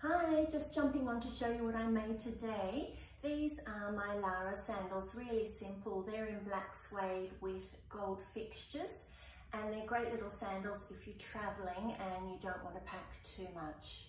Hi, just jumping on to show you what I made today. These are my Lara sandals, really simple. They're in black suede with gold fixtures and they're great little sandals if you're traveling and you don't want to pack too much.